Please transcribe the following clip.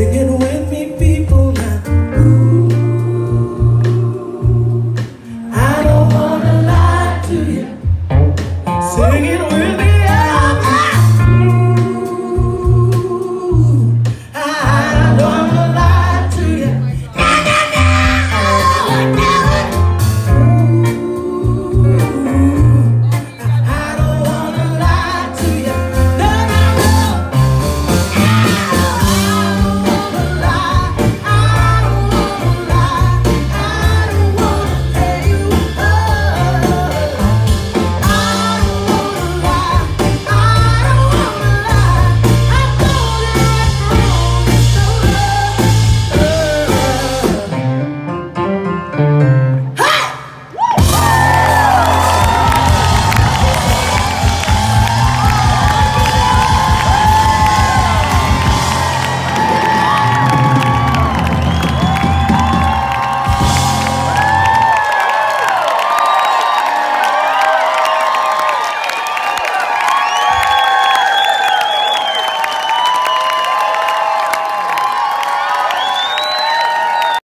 Sing it with me, people.